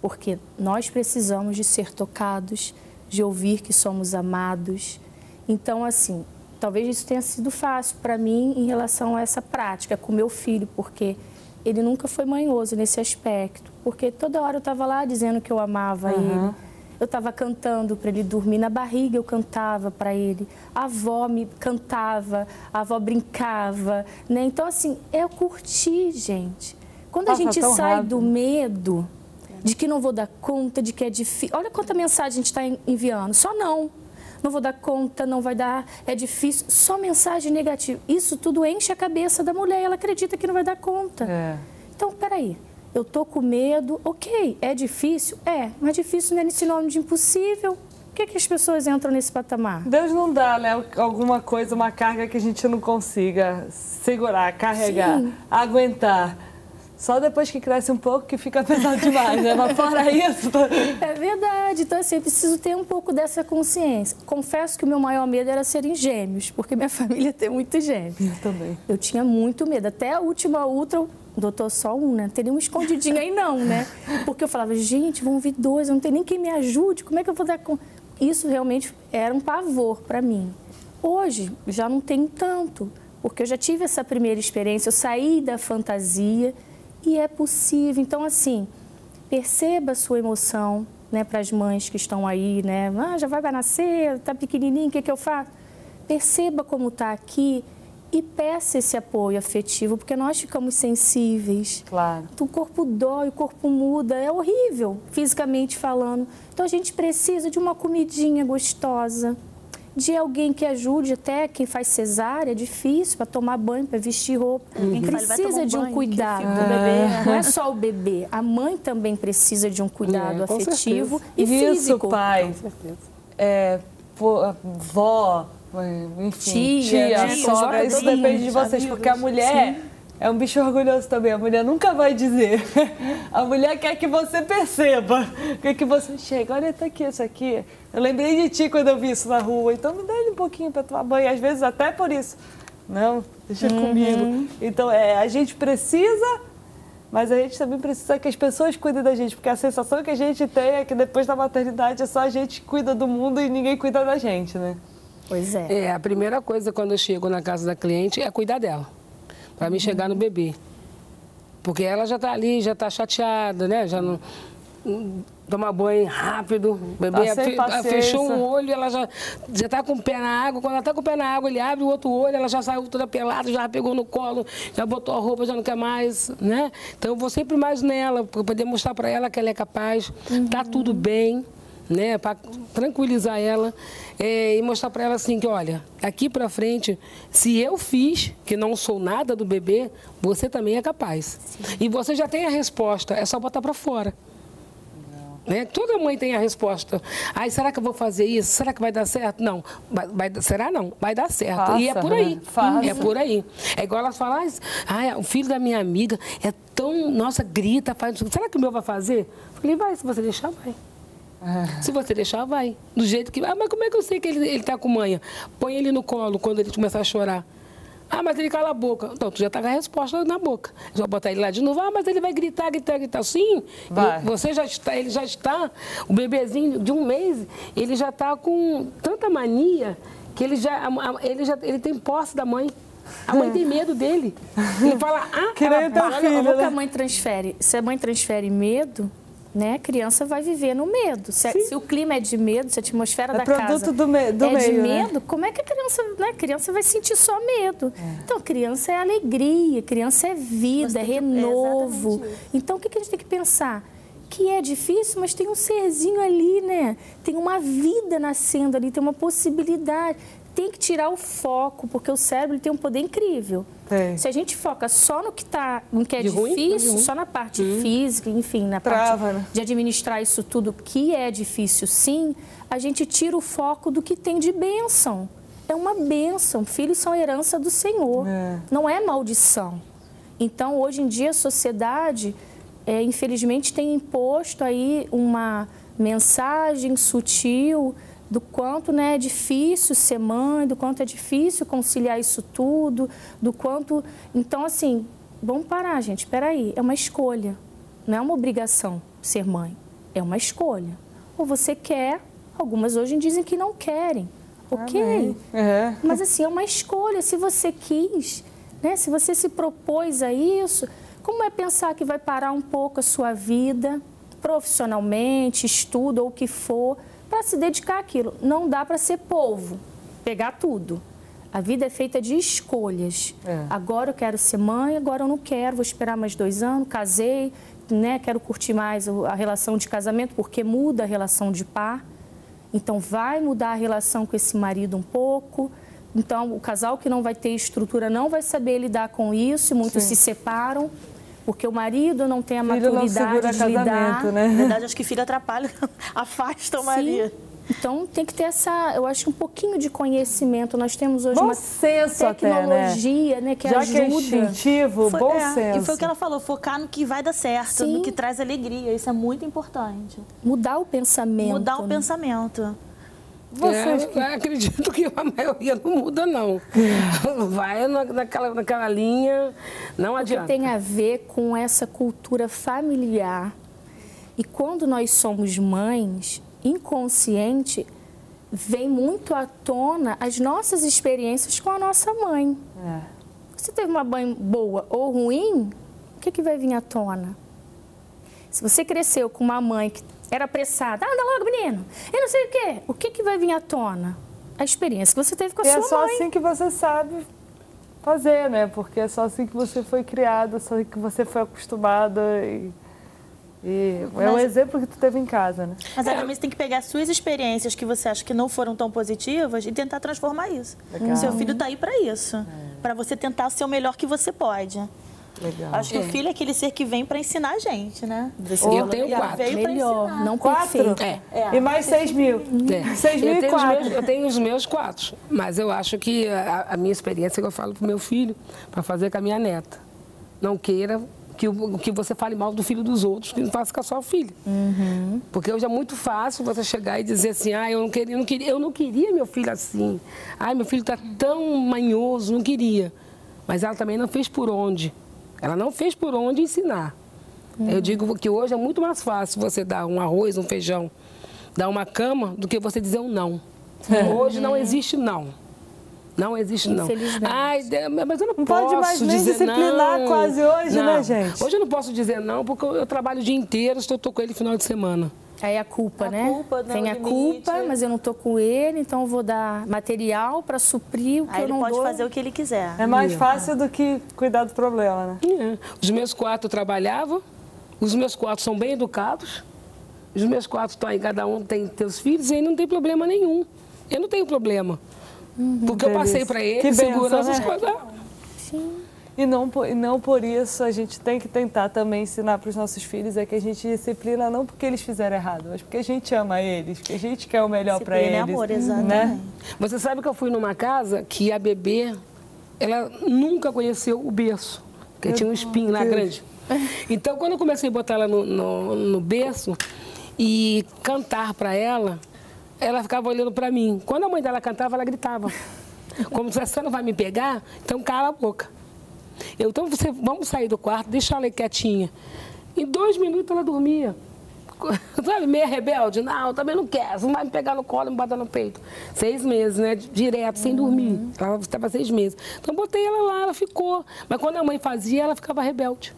Porque nós precisamos de ser tocados, de ouvir que somos amados. Então, assim, talvez isso tenha sido fácil para mim em relação a essa prática com meu filho, porque ele nunca foi manhoso nesse aspecto. Porque toda hora eu estava lá dizendo que eu amava ele. Eu estava cantando para ele dormir na barriga, eu cantava para ele. A avó me cantava, a avó brincava, né? Então assim, é curtir, gente. Quando a gente sai rápido. do medo de que não vou dar conta, de que é difícil. Olha quanta mensagem a gente está enviando. Só não. Não vou dar conta, não vai dar, é difícil. Só mensagem negativa. Isso tudo enche a cabeça da mulher. Ela acredita que não vai dar conta. É. Então, peraí. Eu tô com medo, ok, é difícil? É, mas difícil não é sinônimo de impossível. Por que, que as pessoas entram nesse patamar? Deus não dá, né? Alguma coisa, uma carga que a gente não consiga segurar, carregar, Sim. aguentar. Só depois que cresce um pouco que fica pesado demais, né? Mas fora isso. tá- É verdade, então assim, eu preciso ter um pouco dessa consciência. Confesso que o meu maior medo era serem gêmeos, porque minha família tem muitos gêmeos. Eu também. Eu tinha muito medo. Até a última ultra, doutor, só um, né? Não teria um escondidinho aí não, né? Porque eu falava, gente, vão vir dois, eu não tenho nem quem me ajude, como é que eu vou dar conta? Isso realmente era um pavor para mim. Hoje, já não tenho tanto, porque eu já tive essa primeira experiência, eu saí da fantasia e é possível. Então, assim, perceba a sua emoção, né, para as mães que estão aí, né? Ah, já vai nascer, tá pequenininho, o que, que eu faço? Perceba como está aqui e peça esse apoio afetivo, porque nós ficamos sensíveis. Claro. O corpo dói, o corpo muda, é horrível, fisicamente falando. Então a gente precisa de uma comidinha gostosa. De alguém que ajude até quem faz cesárea, é difícil para tomar banho, para vestir roupa. "Vai Precisa um de um banho, cuidado. fica o bebê. Não é só o bebê, a mãe também precisa de um cuidado É, afetivo certeza. e Isso, físico. pai. É, pô, vó, enfim, Tia, tia, né? sogra, isso depende de vocês, amigos. porque a mulher é um bicho orgulhoso também. A mulher nunca vai dizer. A mulher quer que você perceba, quer que você chegue. Olha, tá aqui isso aqui. Eu lembrei de ti quando eu vi isso na rua, então me dá ele um pouquinho para tomar banho. Às vezes até por isso. Não, deixa comigo. Então, é, a gente precisa mas a gente também precisa que as pessoas cuidem da gente, porque a sensação que a gente tem é que depois da maternidade é só a gente que cuida do mundo e ninguém cuida da gente, né? Pois é. É, a primeira coisa quando eu chego na casa da cliente é cuidar dela, para mim chegar no bebê. Porque ela já está ali, já está chateada, né? Já não. Toma banho rápido, o bebê Tá fechou um olho, ela já já está com o pé na água. Quando ela está com o pé na água, ele abre o outro olho, ela já saiu toda pelada, já pegou no colo, já botou a roupa, já não quer mais, né? Então eu vou sempre mais nela, para poder mostrar para ela que ela é capaz, tá tudo bem, né? Para tranquilizar ela é, e mostrar para ela assim que, olha, aqui para frente, se eu fiz, que não sou nada do bebê, você também é capaz. E você já tem a resposta, é só botar para fora. Né? Toda mãe tem a resposta. Ai, será que eu vou fazer isso? Será que vai dar certo? Não. Vai, vai- será não? Vai dar certo. e é Faça, por aí. né? Faça. É por aí. É igual elas falam, ai, o filho da minha amiga é tão, nossa, grita, faz. Será que o meu vai fazer? Eu falei, vai, se você deixar, vai. Se você deixar, vai. Do jeito que. Ah, mas como é que eu sei que ele, ele tá com manha? Põe ele no colo quando ele começar a chorar. Ah, mas ele cala a boca. Então, tu já tá com a resposta na boca. É Só botar ele lá de novo. Ah, mas ele vai gritar, gritar, gritar. Sim, Vai. você já está, ele já está, o bebezinho de um mês, ele já está com tanta mania que ele já, ele já ele tem posse da mãe. A mãe tem medo dele. Ele fala, ah, Que ela. Olha, filho, que né? a mãe transfere. Se a mãe transfere medo, né, a criança vai viver no medo. Se, se o clima é de medo, se a atmosfera É da produto casa do me- do é de meio, né? medo, como é que a criança, né, a criança vai sentir só medo? Então, criança é alegria, criança é vida, é é renovo. Então, o que que a gente tem que pensar? Que é difícil, mas tem um serzinho ali, né? Tem uma vida nascendo ali, tem uma possibilidade. Tem que tirar o foco, porque o cérebro tem um poder incrível. Tem. Se a gente foca só no que, tá, no que é De de difícil, ruim. só na parte física, enfim, na Trava, parte né? de administrar isso tudo que é difícil, sim, a gente tira o foco do que tem de bênção. É uma bênção. Filhos são herança do Senhor, É. não é maldição. Então, hoje em dia, a sociedade, é, infelizmente, tem imposto aí uma mensagem sutil do quanto né, é difícil ser mãe, do quanto é difícil conciliar isso tudo, do quanto... Então, assim, vamos parar, gente, espera aí, é uma escolha, não é uma obrigação ser mãe, é uma escolha. Ou você quer, algumas hoje dizem que não querem, ok. É. mas assim, é uma escolha, se você quis, né? se você se propôs a isso, como é pensar que vai parar um pouco a sua vida, profissionalmente, estudo ou o que for, para se dedicar àquilo? Não dá para ser polvo, pegar tudo. A vida é feita de escolhas. É. Agora eu quero ser mãe, agora eu não quero, vou esperar mais dois anos, casei, né? quero curtir mais a relação de casamento, porque muda a relação de par. Então, vai mudar a relação com esse marido um pouco. Então, o casal que não vai ter estrutura não vai saber lidar com isso e muitos se separam, porque o marido não tem a Filho não maturidade segura de casamento, lidar. Na né? verdade, acho que filho atrapalha, afasta o marido. Então, tem que ter essa, eu acho, um pouquinho de conhecimento. Nós temos hoje Bom uma senso até, né? tecnologia né, que Já ajuda. que é instintivo, Foi- bom é, senso. E foi o que ela falou, focar no que vai dar certo, Sim. no que traz alegria. Isso é muito importante. Mudar o pensamento. Mudar o né? pensamento. Vocês É, eu acredito que a maioria não muda, não. Vai na- naquela, naquela linha, não adianta. tem a ver com essa cultura familiar. E quando nós somos mães, inconsciente, vem muito à tona as nossas experiências com a nossa mãe. É. Você teve uma mãe boa ou ruim, o que, que vai vir à tona? Se você cresceu com uma mãe que era apressada, anda logo, menino, e não sei o quê, o que, que vai vir à tona? A experiência que você teve com a E é sua só mãe. assim que você sabe fazer, né? Porque é só assim que você foi criado, só assim que você foi acostumada. E... E é um exemplo que tu teve em casa, né? Mas aí também você tem que pegar as suas experiências que você acha que não foram tão positivas e tentar transformar isso. Legal. Seu filho tá aí para isso. Para você tentar ser o melhor que você pode. Legal. Acho que o filho é aquele ser que vem para ensinar a gente, né? Eu tenho quatro. Melhor, não Quatro? perfeito. É. E mais 6 mil. É. 6 mil eu, e tenho os quatro. meus, eu tenho os meus quatro, mas eu acho que a, a minha experiência que eu falo pro meu filho, para fazer com a minha neta. Não queira que, o- que você fale mal do filho dos outros, que não faça com a sua filha. Porque hoje é muito fácil você chegar e dizer assim, ah, eu não queria, eu não queria, eu não queria meu filho assim. Ai, meu filho está tão manhoso, não queria. Mas ela também não fez por onde. Ela não fez por onde ensinar. Eu digo que hoje é muito mais fácil você dar um arroz, um feijão, dar uma cama, do que você dizer um não. Hoje não existe não. Não existe não. Ai, mas eu não, Não posso pode mais nem disciplinar não. quase hoje, né, Não. gente? Hoje eu não posso dizer não, porque eu, trabalho o dia inteiro, estou com ele final de semana. Aí a culpa, A né? culpa, né, Tem o a limite. culpa, mas eu não tô com ele, então eu vou dar material para suprir o que Aí eu ele não pode dou. fazer o que ele quiser. É mais fácil do que cuidar do problema, né? É. Os meus quatro eu trabalhava, os meus quatro são bem educados, os meus quatro estão aí, cada um tem seus filhos, e aí não tem problema nenhum. Eu não tenho problema. Porque eu delícia. passei para Que ele, benção, segurança, né? as coisas. E não, por- e não por isso a gente tem que tentar também ensinar para os nossos filhos é que a gente disciplina não porque eles fizeram errado, mas porque a gente ama eles, porque a gente quer o melhor para Disciplina eles. é amor, Né? exatamente. Você sabe que eu fui numa casa que a bebê, ela nunca conheceu o berço, porque tinha um espinho lá Deus. grande. Então, quando eu comecei a botar ela no, no, no berço e cantar para ela, ela ficava olhando para mim. Quando a mãe dela cantava, ela gritava. Como se você não vai me pegar, então cala a boca. Eu, então, você, vamos sair do quarto, deixa ela quietinha. Em dois minutos ela dormia. Sabe, meia rebelde? Não, também não quero. Você não vai me pegar no colo e me botar no peito. Seis meses, né? Direto, sem dormir. Ela estava seis meses. Então botei ela lá, ela ficou. Mas quando a mãe fazia, ela ficava rebelde.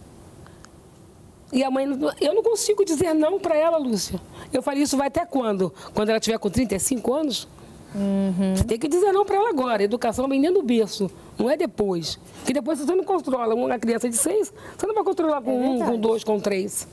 E a mãe, eu não consigo dizer não para ela, Lúcia. Eu falei, isso vai até quando? Quando ela tiver com 35 anos? Você tem que dizer não para ela agora. Educação vem dentro do berço, não é depois. Porque depois você não controla uma criança de seis, você não vai controlar com um, com dois, com três.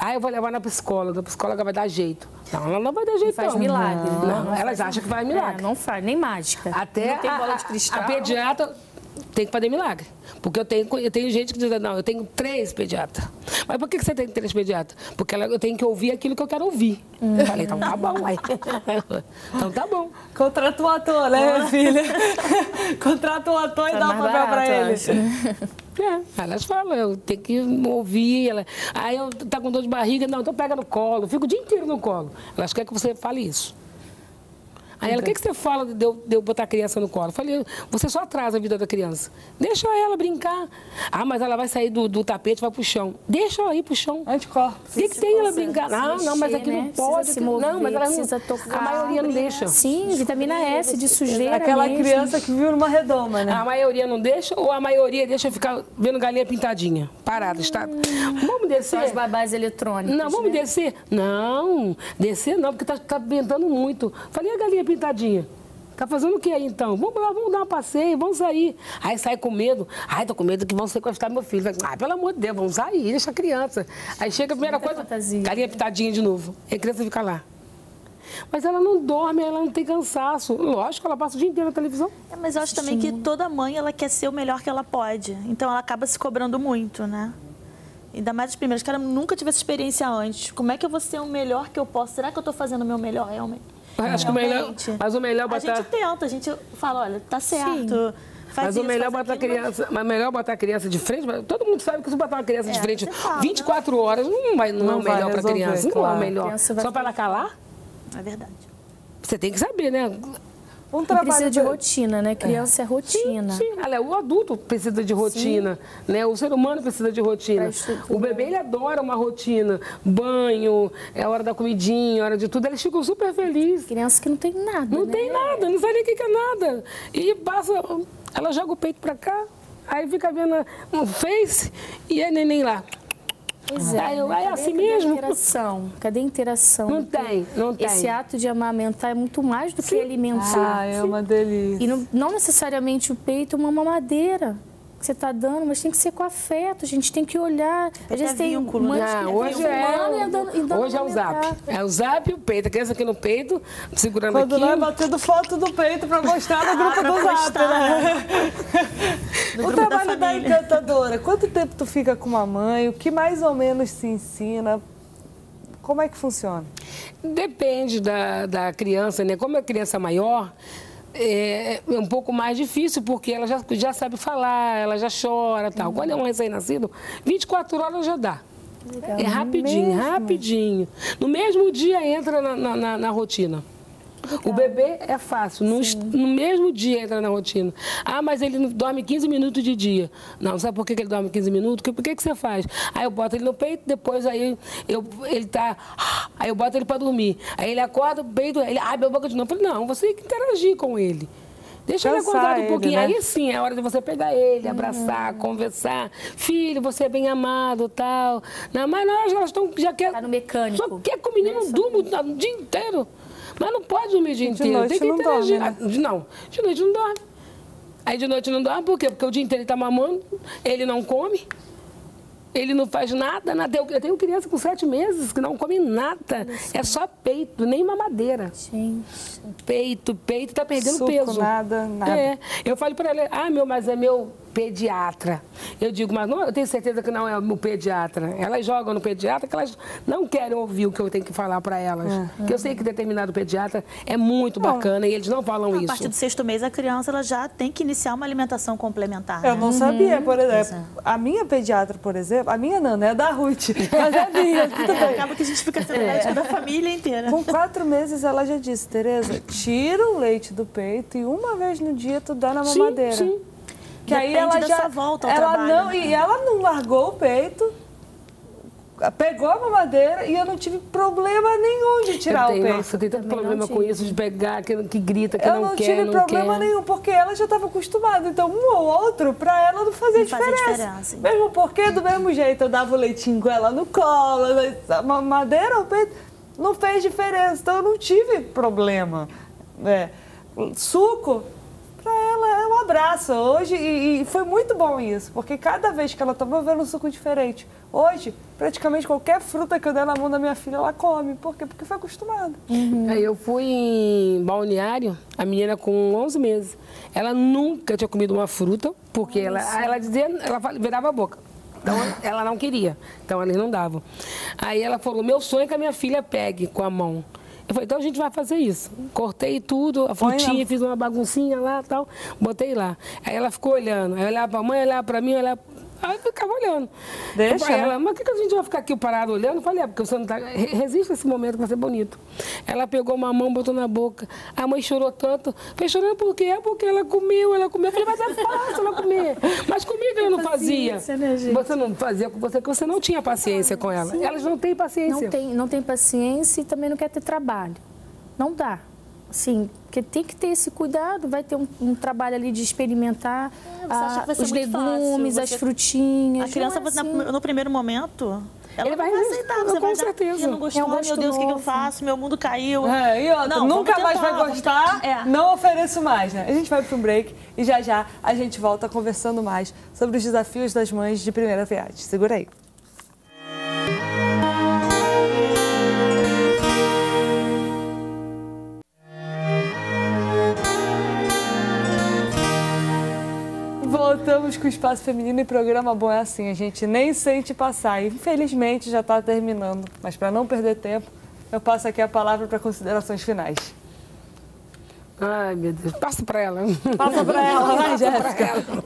Ah, eu vou levar na psicóloga, a psicóloga vai dar jeito. Não, ela não vai dar jeito, Faz não. milagre. Não, Não, não elas acham que faz É, milagre. não faz, nem mágica. Até não tem bola de cristal. a pediatra tem que fazer milagre. Porque eu tenho, eu tenho gente que diz, não, eu tenho três pediatras. Mas por que você tem três pediatras? Porque ela- eu tenho que ouvir aquilo que eu quero ouvir. Uhum. Eu Falei, então tá bom. Aí. então tá bom. Contrata um ator, né, minha filha? Contrata um ator e Tá dá mais papel para barato, eu ele. acho. É, elas falam, eu tenho que ouvir. Ela, aí eu tá com dor de barriga, não, então pega no colo. Eu fico o dia inteiro no colo. Elas querem que você fale isso. Aí ela, o que, que você fala de eu, de eu botar a criança no colo? Eu falei, você só atrasa a vida da criança. Deixa ela brincar. Ah, mas ela vai sair do, do tapete e vai pro chão. Deixa ela ir pro chão. Anticorpos. O que, que tem ela brincar? se Não, não, mas aqui né? não Precisa pode. se mover, não, mas ela não, precisa tocar. A maioria não deixa. Sim, vitamina S de sujeira Aquela mesmo. criança que viu numa redoma, né? A maioria não deixa ou a maioria deixa eu ficar vendo galinha pintadinha? Parada, está. Vamos descer? São as babás eletrônicas. Não, vamos né? descer? Não, descer não, porque tá, tá ventando muito. Falei, a galinha pintadinha? Tá fazendo o que aí então? Vamos lá, vamos dar um passeio, vamos sair. Aí sai com medo. Ai, tô com medo que vão sequestrar meu filho. Ai, pelo amor de Deus, vamos sair, deixa a criança. Aí chega a primeira Muita coisa, fantasia. galinha pintadinha de novo. E a criança fica lá. Mas ela não dorme, ela não tem cansaço. Lógico, ela passa o dia inteiro na televisão. É, mas eu acho também que toda mãe ela quer ser o melhor que ela pode. Então ela acaba se cobrando muito, né? Ainda mais as primeiras. Cara, eu nunca tive essa experiência antes. Como é que eu vou ser o melhor que eu posso? Será que eu estou fazendo o meu melhor realmente? Acho que o melhor, mas o melhor A botar... gente tenta, a gente fala, olha, tá certo. Faz Mas isso, o melhor faz botar a aquilo, mas- criança, mas melhor botar a criança de frente. mas Todo mundo sabe que se botar uma criança de É, frente você fala, 24 horas não, vai, não, é Não o vai melhor para a criança. Não é claro. o melhor. Só para ela calar, É verdade. você tem que saber, né? Um Precisa trabalho de pra- rotina, né? Criança é, rotina. Sim, olha, o adulto precisa de rotina, né? O ser humano precisa de rotina. O bebê ele adora uma rotina, banho, é hora da comidinha, hora de tudo. Eles ficam super felizes. Criança que não tem nada, Não né? tem nada, não sabe nem o que é nada. E passa, ela joga o peito pra cá, aí fica vendo um face e é neném lá. Pois é. Eu- é Cadê- assim cadê mesmo? a interação? Cadê a interação? Não tem, não tem. Esse ato de amamentar é muito mais do que alimentar. Ah, é uma delícia. E não, não necessariamente o peito, uma mamadeira. Que você está dando, mas tem que ser com afeto, a gente tem que olhar. Até Às vezes tem vínculo, né? mães que Não, hoje ficam é, fumando e andando- e dando hoje é o zap. É o zap e o peito. A criança aqui no peito, segurando Quando aqui. não é batendo foto do peito pra mostrar no grupo pra do Zap, né? No o da trabalho da, família. encantadora, quanto tempo tu fica com uma mãe? O que mais ou menos se ensina? Como é que funciona? Depende da, da criança, né? Como é criança maior, é, é um pouco mais difícil, porque ela já, já sabe falar, ela já chora tal. Quando é um recém-nascido, 24 horas já dá. É rapidinho, rapidinho. No mesmo dia entra na- na- na rotina. O bebê é fácil, no, no mesmo dia entra na rotina. Ah, mas ele dorme 15 minutos de dia. Não, sabe por que ele dorme 15 minutos? Que- Por que, que você faz? Aí eu boto ele no peito, depois aí eu, ele tá. Aí eu boto ele para dormir. Aí ele acorda, o peito, ele abre a boca de novo. Eu falei, não, você tem que interagir com ele. Deixa ele acordado um ele, pouquinho. né? Aí sim, é hora de você pegar ele, abraçar, conversar. Filho, você é bem amado tal. Não, mas nós, elas estão. Já quer, Tá no mecânico. Só quer que o menino durma o dia inteiro. Mas não pode dormir o dia De inteiro. noite Tem que não interagir. dorme, né? Ah, Não, de noite não dorme. Aí de noite não dorme, por quê? Porque o dia inteiro ele tá mamando, ele não come, ele não faz nada, nada. Eu, eu tenho criança com sete meses que não come nada. É só peito, nem mamadeira. Gente, Peito, peito, tá perdendo Suco, peso. nada, nada. É. Eu falei para ela, ah, meu, mas é meu pediatra. Eu digo, mas não, eu tenho certeza que não é o pediatra. Elas jogam no pediatra que elas não querem ouvir o que eu tenho que falar para elas. É. Porque eu sei que determinado pediatra é muito bacana e eles não falam A isso. partir do sexto mês, a criança ela já tem que iniciar uma alimentação complementar. Eu né? não sabia, por exemplo. Exato. A minha pediatra, por exemplo, a minha não, né? É da Ruth, mas é minha, tudo É, bem. acaba que a gente fica sendo médica da família inteira. Com quatro meses ela já disse, Tereza, tira o leite do peito e uma vez no dia tu dá na Sim, mamadeira. sim. Que aí ela já volta ao ela trabalho, não né? e ela não largou o peito. Pegou a mamadeira e eu não tive problema nenhum de tirar eu tenho, o peito. Nossa, tem tanto Também problema com tive. isso de pegar, que, que grita, que eu não, não, quer, tive não problema quer. nenhum, porque ela já estava acostumada. Então, um ou outro, pra ela não fazia Não fazia diferença. diferença. Mesmo porque, do mesmo jeito, eu dava o leitinho com ela no colo, a mamadeira, o peito, não fez diferença. Então, eu não tive problema. É, suco, pra ela um abraço. Hoje, e, e foi muito bom isso, porque cada vez que ela toma, eu vendo um suco diferente. Hoje, praticamente qualquer fruta que eu der na mão da minha filha, ela come. Por quê? Porque foi acostumada. Aí eu fui em balneário, a menina com 11 meses. Ela nunca tinha comido uma fruta, porque ela, ela dizia, ela virava a boca. Então ela não queria, então eles não davam. Aí ela falou: meu sonho é que a minha filha pegue com a mão. Eu falei, então a gente vai fazer isso. Cortei tudo, a frutinha, fiz uma baguncinha lá tal, botei lá. Aí ela ficou olhando, aí olhava pra mãe, olhava pra mim, olhava. Aí eu ficava olhando. Deixa, falei, né? ela, mas por que que a gente vai ficar aqui parado olhando? Eu falei, é, porque você não tá. re- Resiste esse momento que vai ser bonito. Ela pegou uma mão, botou na boca. A mãe chorou tanto. Falei, chorando por quê? É porque ela comeu, ela comeu. Eu falei, mas é fácil ela comer. Mas comigo ela não fazia. Né? Você não fazia com você, porque você não tinha paciência com ela. Elas não têm paciência. não tem, não tem paciência e também não quer ter trabalho. Não dá. Sim, porque tem que ter esse cuidado, vai ter um, um trabalho ali de experimentar você acha ah, vai os legumes, as você- frutinhas. A criança, é na- assim. no primeiro momento, ela Ele vai vai aceitar. com Você vai dar, certeza. "Eu não gostou, É um meu Deus, o que, que eu faço? Meu mundo caiu. É, e outra, Não, nunca mais vai gostar. É. não ofereço mais, né? A gente vai para um break e já já a gente volta conversando mais sobre os desafios das mães de primeira viagem. Segura aí. Voltamos com o Espaço Feminino e programa bom é assim, a gente nem sente passar. E, infelizmente já está terminando, mas para não perder tempo, eu passo aqui a palavra para considerações finais. Ai, meu Deus. Passa pra ela. Passa para ela, vai, Jéssica. ela.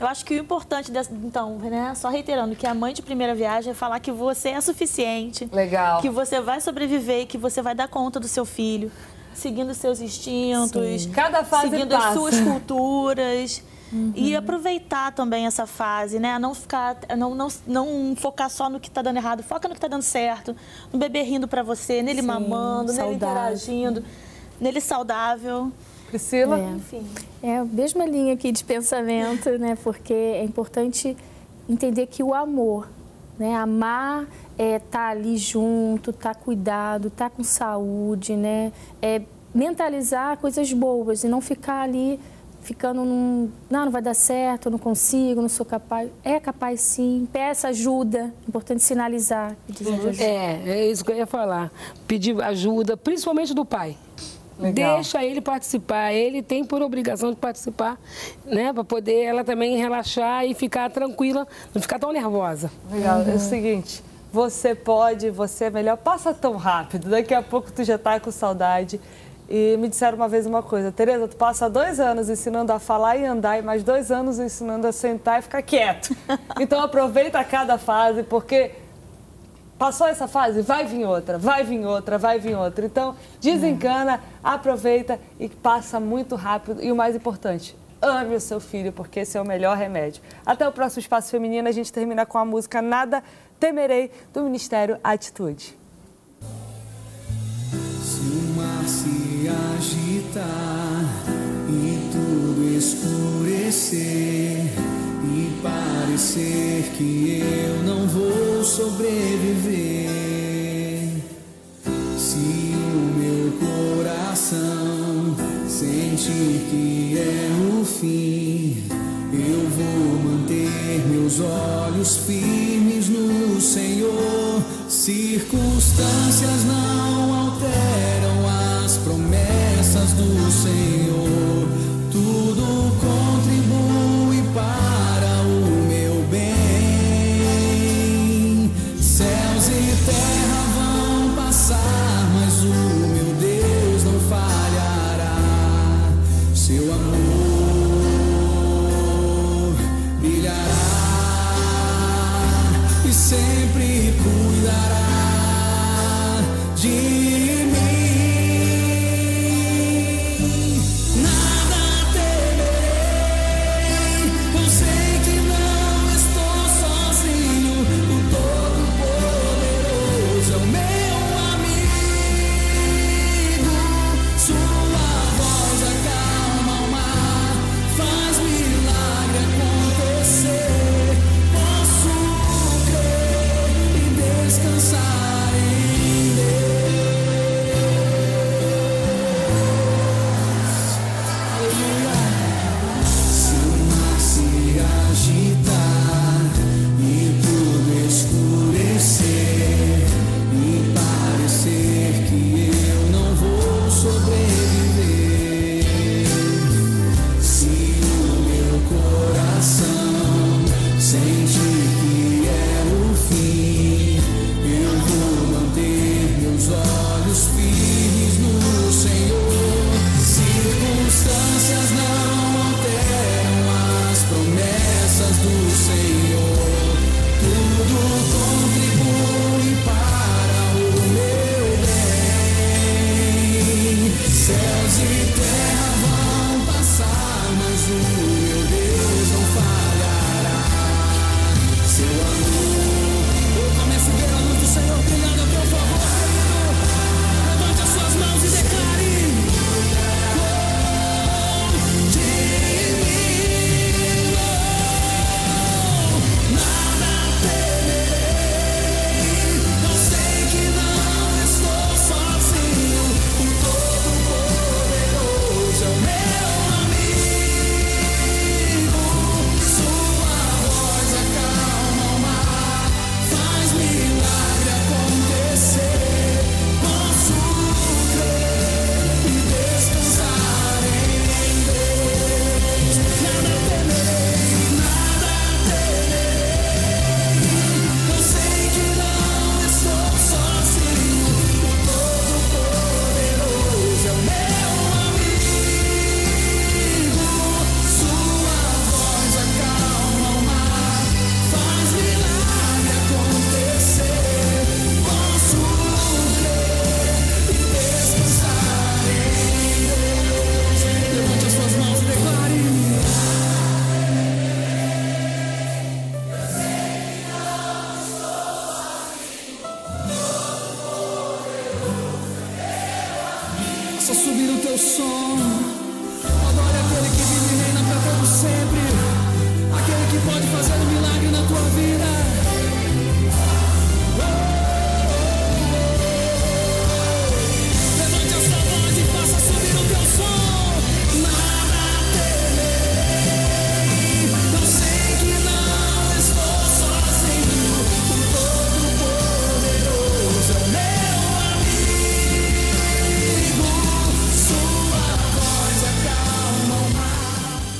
Eu acho que o importante, dessa, então, né, só reiterando, que a mãe de primeira viagem é falar que você é suficiente. Legal. Que você vai sobreviver, que você vai dar conta do seu filho, seguindo os seus instintos, Cada fase seguindo passa. as suas culturas. E aproveitar também essa fase, né? Não ficar, não, não, não focar só no que está dando errado, foca no que está dando certo, no bebê rindo para você, nele Sim, mamando, nele saudável. interagindo, nele saudável. Priscila? É. Enfim. É a mesma linha aqui de pensamento, né? Porque é importante entender que o amor, né? Amar é estar ali junto, tá cuidado, tá com saúde, né? É mentalizar coisas boas e não ficar ali ficando num. Não, não vai dar certo, não consigo, não sou capaz. É capaz sim. Peça ajuda. Importante sinalizar. Ajuda. É, é isso que eu ia falar. Pedir ajuda, principalmente do pai. Legal. Deixa ele participar. Ele tem por obrigação de participar, né? Para poder ela também relaxar e ficar tranquila, não ficar tão nervosa. Legal. É o seguinte, você pode, você é melhor, passa tão rápido, daqui a pouco tu já tá com saudade. E me disseram uma vez uma coisa, Tereza, tu passa dois anos ensinando a falar e andar e mais dois anos ensinando a sentar e ficar quieto. Então aproveita cada fase, porque passou essa fase, vai vir outra, vai vir outra, vai vir outra. Então desencana, aproveita e passa muito rápido. E o mais importante, ame o seu filho, porque esse é o melhor remédio. Até o próximo Espaço Feminino, a gente termina com a música Nada Temerei, do Ministério Atitude. O mar se agitar e tudo escurecer e parecer que eu não vou sobreviver, se o meu coração sentir que é o fim, eu vou manter meus olhos firmes no Senhor. Circunstâncias não alteram as promessas do Senhor.